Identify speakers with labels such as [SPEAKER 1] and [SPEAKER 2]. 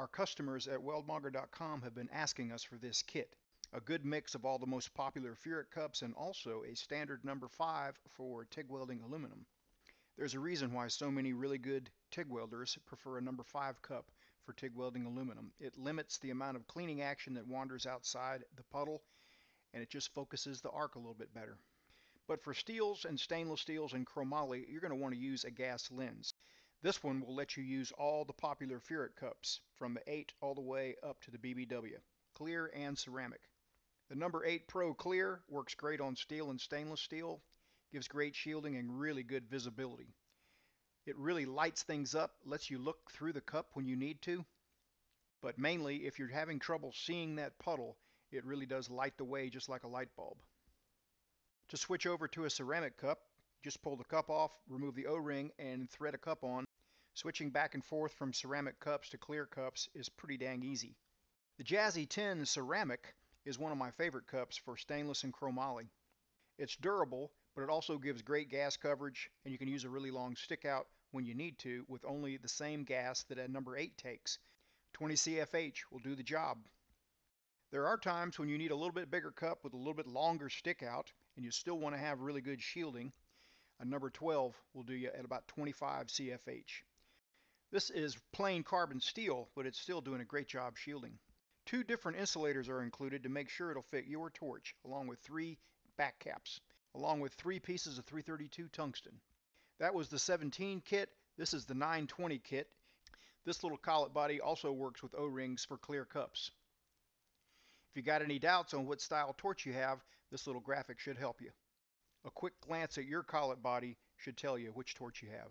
[SPEAKER 1] Our customers at weldmonger.com have been asking us for this kit. A good mix of all the most popular Furick cups and also a standard number 5 for TIG welding aluminum. There's a reason why so many really good TIG welders prefer a number 5 cup for TIG welding aluminum. It limits the amount of cleaning action that wanders outside the puddle and it just focuses the arc a little bit better. But for steels and stainless steels and chromoly, you're going to want to use a gas lens. This one will let you use all the popular Furick cups from the 8 all the way up to the BBW, clear and ceramic. The number 8 Pro Clear works great on steel and stainless steel, gives great shielding and really good visibility. It really lights things up, lets you look through the cup when you need to. But mainly, if you're having trouble seeing that puddle, it really does light the way just like a light bulb. To switch over to a ceramic cup, just pull the cup off, remove the O-ring, and thread a cup on. Switching back and forth from ceramic cups to clear cups is pretty dang easy. The Jazzy 10 Ceramic is one of my favorite cups for stainless and chromoly. It's durable, but it also gives great gas coverage, and you can use a really long stick out when you need to with only the same gas that a number 8 takes. 20 CFH will do the job. There are times when you need a little bit bigger cup with a little bit longer stick out, and you still want to have really good shielding. A number 12 will do you at about 25 CFH. This is plain carbon steel, but it's still doing a great job shielding. Two different insulators are included to make sure it'll fit your torch, along with three back caps, along with three pieces of 332 tungsten. That was the 17 kit. This is the 920 kit. This little collet body also works with O-rings for clear cups. If you got any doubts on what style torch you have, this little graphic should help you. A quick glance at your collet body should tell you which torch you have.